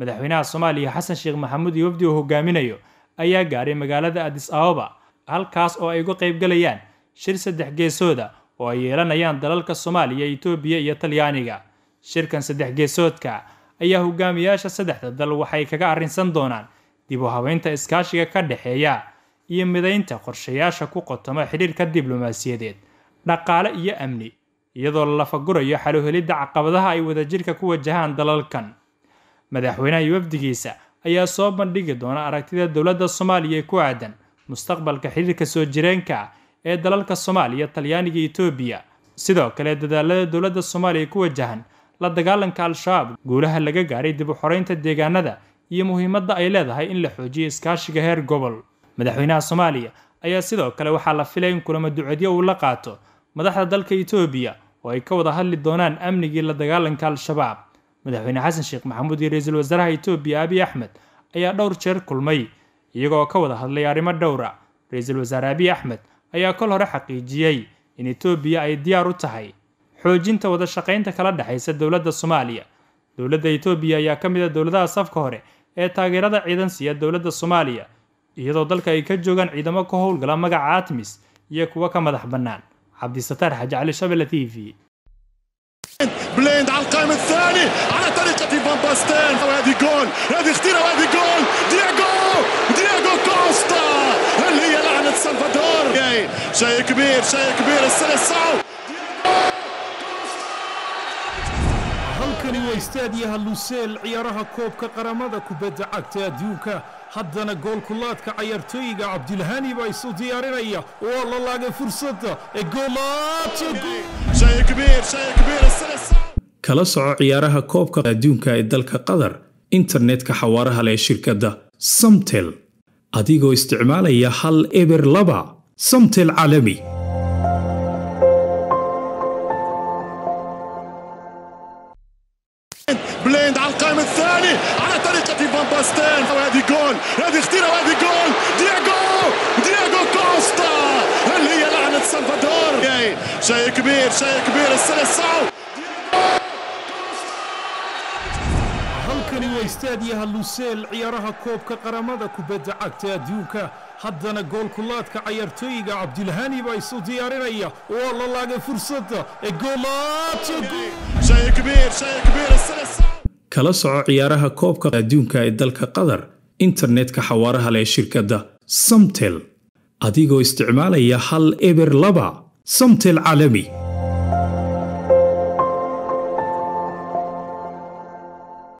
madaxweynaha soomaaliya xasan sheekh maxamuud iyo wafdi uu hogaaminayo ayaa gaaray magaalada adis ababa halkaas oo ay uga qaybgalayaan shir saddex geesooda oo ay yeelanayaan dalalka soomaaliya itoobiya iyo talyaaniga. Shirkan saddex geesoodka ayaa hogaamiyaasha saddexda dal waxay kaga arrinsan doonaan dib u habeynta iskaashiga ka dhexeeya iyo midaynta qorshayaasha ku qotoma xidhiirka diblomaasiyadeed dhaqaale iyo amni iyadoo la lafagurayo xaluhelidda caqabadaha ay wadajirka ku wajahaan dalalkan madaxweynaha iyo wafdigiisa ayaa soo bandhigi doona aragtida dowladda soomaaliya ee ku aadan mustaqbalka xidhiirka soo jireenka ee dalalka soomaaliya talyaaniga iyo itoobiya. Sidoo kale dadaalada dowladda soomaaliya ku wajahan la dagaalanka al-shabaab guulaha laga gaaray dib u xoreynta deegaanada iyo muhiimadda ay leedahay in la xoojiyo iskaashiga heer gobol. Madaxweynaha soomaaliya ayaa sidoo kale waxaa la filay in kulamo ducedyo uu la qaato madaxda dalka itoobiya oo ay ka wada hadli doonaan amnigii la dagaalanka al-shabaab madaxweyne xasan sheekh maxamuud iyo ra'iisul wasaaraha itoobiya abiy axmed ayaa dhowr jeer kulmay iyagoo ka wada hadlay arrimo dhowra ra'iisul wasaare abiy axmed ayaa kol hore xaqiijiyey in itoobiya ay diyaar u tahay xoojinta wada shaqaynta kala dhexaysa dowladda soomaaliya. Dowladda itoobiya ayaa ka mid a dowladaha safka hore ee taageerada ciidan siiya dowladda soomaaliya iyadoo dalka ay ka joogaan ciidamo ka howlgala magaca atmis iyo kuwo ka madax bannaan cabdisataar xaaji cali shabelle t v بليند على القائم الثاني على طريقة فان باستين. وهذه جول هذه خطيرة وهذه جول. دياغو دياغو كوستا هل هي لعنة سلفادور. شيء كبير شيء كبير. السلسعو halkani waa istaadiyaha luseel ciyaaraha koobka qaramada kubadda cagta adduunka. Haddana goolkulaadka cayaartooyiga cabdilhani baa isu diyaarinaya. Waa la laagay fursadda ee goolaadkala soco ciyaaraha koobka adduunka ee dalka qatar internetka xawaaraha leh shirkadda samtel adigoo isticmaalaya hal eber laba samtel caalami الثاني على طريقة فان باستين وهذه جول هذه خطيرة وهذه جول دياغو دياغو كوستا هل هي لعنة سلفادور شيء كبير شيء كبير السلسعو halkani waa istaadiyaha luseel ciyaaraha koobka qaramada kubadda cagta adduunka haddana goolkulaadka cayaartooyiga cabdilhani baa isu diyaarinaya waa la laagay fursadda ee شيء kala soco ciyaaraha koobka adduunka ee dalka qatar internetka xawaaraha leh shirkadda samtel adigoo isticmaalaya hal eber laba samtel caalami